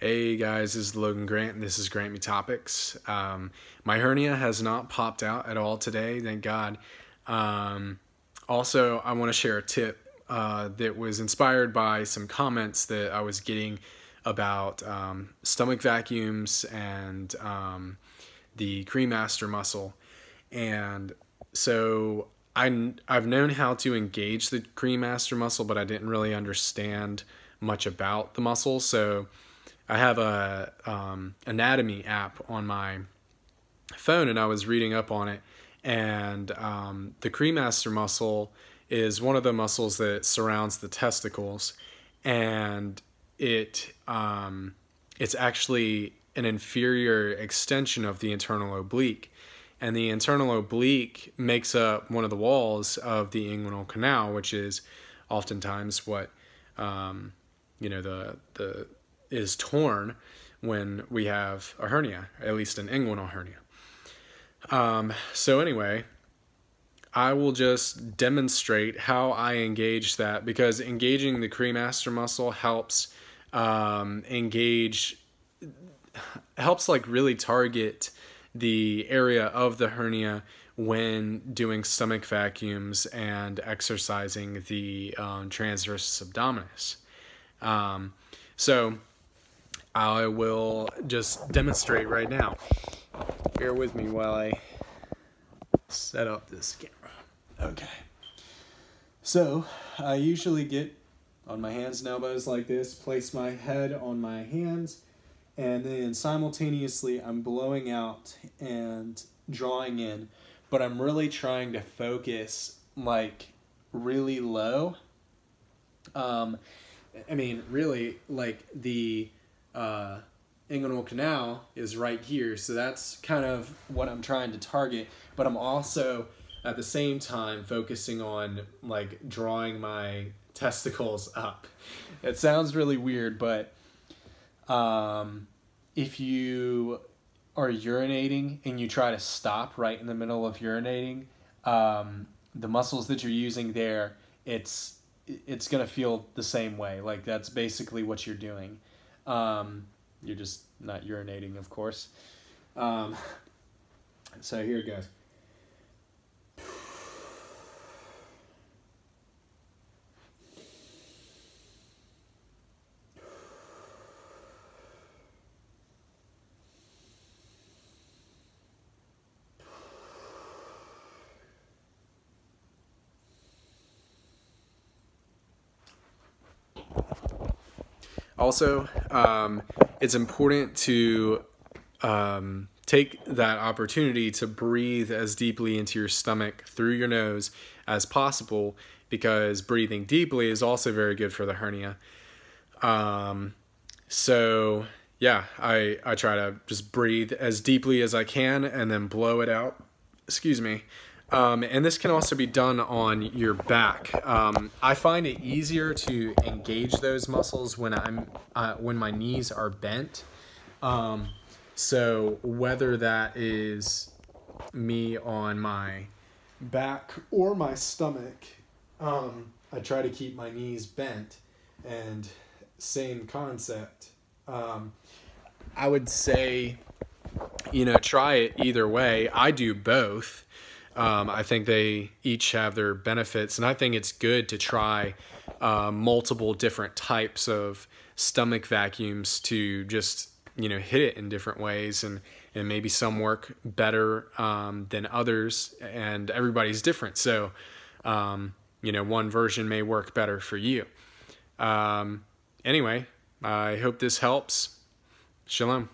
Hey guys, this is Logan Grant, and this is Grant Me Topics. Um, my hernia has not popped out at all today, thank God. Um, also, I want to share a tip uh, that was inspired by some comments that I was getting about um, stomach vacuums and um, the Cremaster muscle. And so I, I've known how to engage the Cremaster muscle, but I didn't really understand much about the muscle. So I have a um, anatomy app on my phone, and I was reading up on it. And um, the cremaster muscle is one of the muscles that surrounds the testicles, and it um, it's actually an inferior extension of the internal oblique. And the internal oblique makes up one of the walls of the inguinal canal, which is oftentimes what um, you know the the is torn when we have a hernia, at least an inguinal hernia. Um, so anyway, I will just demonstrate how I engage that because engaging the cremaster muscle helps um, engage, helps like really target the area of the hernia when doing stomach vacuums and exercising the um, transversus abdominis. Um, so I will just demonstrate right now. Bear with me while I set up this camera. Okay. So, I usually get on my hands and elbows like this, place my head on my hands, and then simultaneously I'm blowing out and drawing in, but I'm really trying to focus like really low. Um, I mean, really, like the uh, inguinal canal is right here. So that's kind of what I'm trying to target. But I'm also at the same time focusing on like drawing my testicles up. It sounds really weird, but um, if you are urinating and you try to stop right in the middle of urinating, um, the muscles that you're using there, it's it's gonna feel the same way. Like that's basically what you're doing. Um, you're just not urinating, of course. Um, so here it goes. Also, um, it's important to um, take that opportunity to breathe as deeply into your stomach through your nose as possible because breathing deeply is also very good for the hernia. Um, so yeah, I, I try to just breathe as deeply as I can and then blow it out. Excuse me. Um, and this can also be done on your back. Um, I find it easier to engage those muscles when I'm uh, when my knees are bent. Um, so whether that is me on my back or my stomach, um, I try to keep my knees bent. And same concept. Um, I would say, you know, try it either way. I do both. Um, I think they each have their benefits, and I think it's good to try uh, multiple different types of stomach vacuums to just you know hit it in different ways, and and maybe some work better um, than others, and everybody's different. So um, you know one version may work better for you. Um, anyway, I hope this helps. Shalom.